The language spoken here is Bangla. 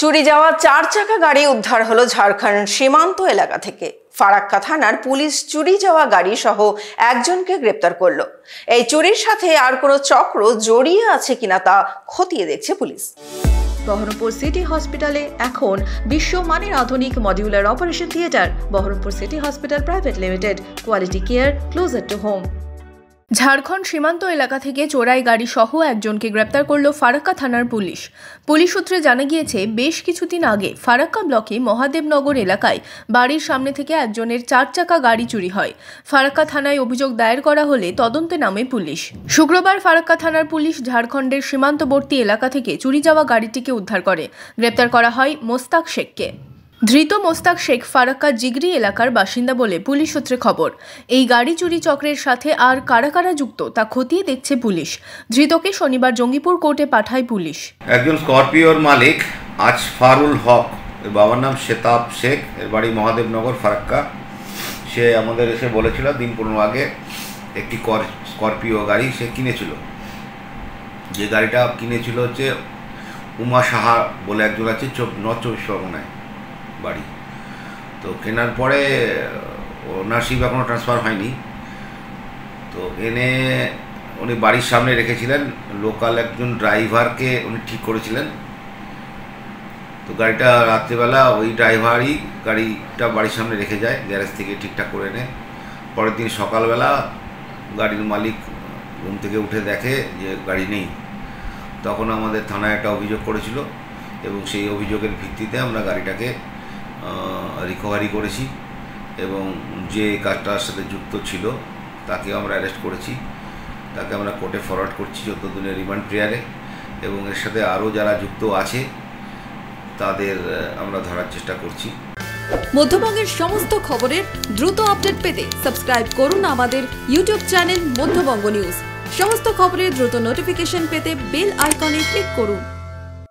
চুরি যাওয়া চার চাকা গাড়ি উদ্ধার হলো ঝাড়খণ্ড সীমান্ত এলাকা থেকে। ফারাক্কা থানার পুলিশ চুরি যাওয়া গাড়ি সহ একজনকে গ্রেপ্তার করল। এই চুরির সাথে আর কোনো চক্র জড়িয়ে আছে কিনা তা খতিয়ে দেখছে পুলিশ। বহরমপুর সিটি হসপিটালে এখন বিশ্বমানের আধুনিক modular operation theatre, Baharampur city hospital private limited, quality care, closer to home. Jharkhand সীমান্ত এলাকা থেকে চোরাই গাড়ি সহ একজনকে গ্রেপ্তার করল ফারাক্কা থানার পুলিশ। পুলিশ সূত্রে জানা গিয়েছে, বেশ কিছুদিন আগে ফারাক্কা ব্লকে মহাদেবনগর এলাকায় বাড়ির সামনে থেকে একজনের চার চাকা গাড়ি চুরি হয়। ফারাক্কা থানায় অভিযোগ দায়ের করা হলে তদন্তে নামে পুলিশ। শুক্রবার ফারাক্কা থানার পুলিশ ঝাড়খণ্ডের সীমান্তবর্তী এলাকা থেকে চুরি যাওয়া গাড়িটিকে উদ্ধার করে। গ্রেপ্তার করা হয় মোস্তাক শেখকে। ধৃত মোস্তাক শেখ ফারাক্কা জিগরি এলাকার বাসিন্দা বলে পুলিশ সূত্রে খবর। এই গাড়ি চুরি চক্রের সাথে আর কারা কারা যুক্ত তা খতিয়ে দেখছে পুলিশ। ধৃতকে শনিবার জঙ্গিপুর কোর্টে পাঠায় পুলিশ। একজন স্করপিওর মালিক, আজ ফারুল হক। এর বাবার নাম শেতাব শেখ, এর বাড়ি মহাদেবনগর, ফারাক্কা। সে আমাদের এসে বলেছিল দিন পনেরো আগে একটি কর স্করপিও গাড়ি সে কিনেছিল। যে গাড়িটা কিনেছিল হচ্ছে উমা সাহা বলে একজন আছে নর্থ চব্বিশ পরগনায় বাড়ি। তো কেনার পরে, ও ওনারশিপ এখনও ট্রান্সফার হয়নি। তো এনে উনি বাড়ির সামনে রেখেছিলেন, লোকাল একজন ড্রাইভারকে উনি ঠিক করেছিলেন। তো গাড়িটা রাত্রিবেলা ওই ড্রাইভারই গাড়িটা বাড়ির সামনে রেখে যায়, গ্যারেজ থেকে ঠিকঠাক করে এনে। পরের দিন সকালবেলা গাড়ির মালিক ঘুম থেকে উঠে দেখে যে গাড়ি নেই। তখন আমাদের থানায় একটা অভিযোগ করেছিল এবং সেই অভিযোগের ভিত্তিতে আমরা গাড়িটাকে রিকভারি করেছি এবং যে কাজটার সাথে যুক্ত ছিল তাকে আমরা অ্যারেস্ট করেছি। তাকে আমরা কোর্টে ফরওয়ার্ড করছি চোদ্দ দিনের রিমান্ড প্রেয়ারে এবং এর সাথে আরও যারা যুক্ত আছে, তাদের আমরা ধরার চেষ্টা করছি। মধ্যবঙ্গের সমস্ত খবরের দ্রুত আপডেট পেতে সাবস্ক্রাইব করুন আমাদের ইউটিউব চ্যানেল মধ্যবঙ্গ নিউজ সমস্ত খবরের দ্রুত নোটিফিকেশন পেতে বেল আইকনে ক্লিক করুন।